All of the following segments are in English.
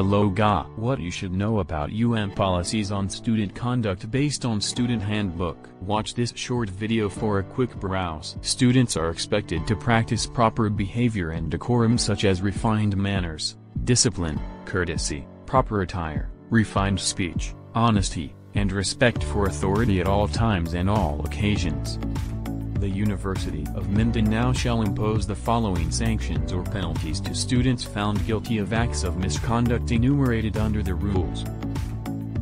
Hello Ga. What you should know about UM policies on student conduct based on student handbook. Watch this short video for a quick browse. Students are expected to practice proper behavior and decorum such as refined manners, discipline, courtesy, proper attire, refined speech, honesty, and respect for authority at all times and all occasions the University of Mindanao shall impose the following sanctions or penalties to students found guilty of acts of misconduct enumerated under the rules.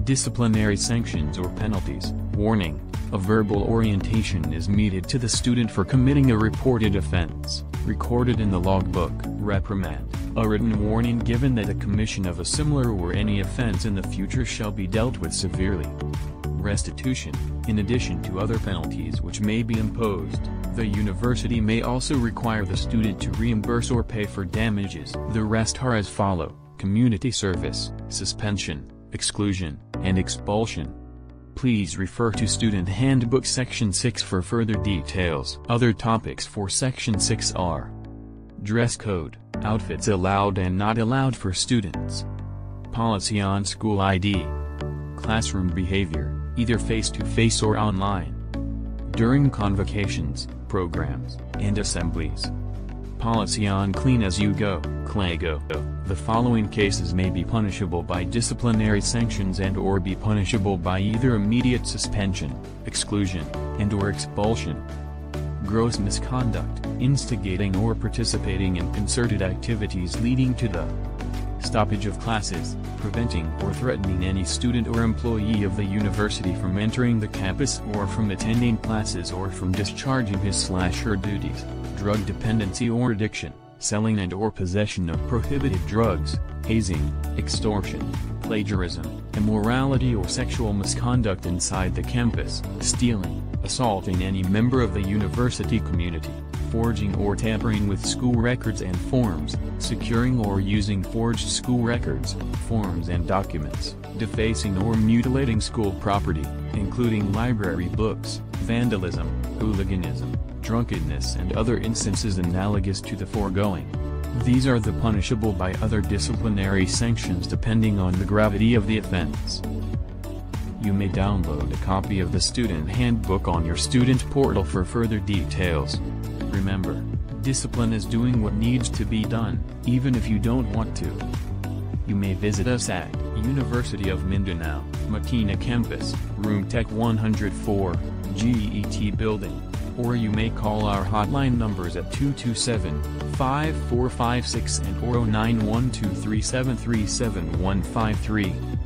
Disciplinary sanctions or penalties, warning, a verbal orientation is meted to the student for committing a reported offense, recorded in the logbook, reprimand, a written warning given that the commission of a similar or any offense in the future shall be dealt with severely. Restitution, in addition to other penalties which may be imposed, the university may also require the student to reimburse or pay for damages. The rest are as follow, community service, suspension, exclusion, and expulsion. Please refer to Student Handbook Section 6 for further details. Other topics for Section 6 are Dress Code, outfits allowed and not allowed for students. Policy on School ID. Classroom behavior either face-to-face -face or online. During convocations, programs, and assemblies. Policy on Clean As You Go, CLAGO. The following cases may be punishable by disciplinary sanctions and or be punishable by either immediate suspension, exclusion, and or expulsion. Gross misconduct, instigating or participating in concerted activities leading to the stoppage of classes, preventing or threatening any student or employee of the university from entering the campus or from attending classes or from discharging his slash her duties, drug dependency or addiction, selling and or possession of prohibited drugs, hazing, extortion, plagiarism, immorality or sexual misconduct inside the campus, stealing, assaulting any member of the university community, forging or tampering with school records and forms, securing or using forged school records, forms and documents, defacing or mutilating school property, including library books, vandalism, hooliganism, drunkenness and other instances analogous to the foregoing. These are the punishable by other disciplinary sanctions depending on the gravity of the offense. You may download a copy of the student handbook on your student portal for further details. Remember, discipline is doing what needs to be done, even if you don't want to. You may visit us at University of Mindanao, Matina Campus, Room Tech 104, GET Building. Or you may call our hotline numbers at 227-5456 and or 091237375153.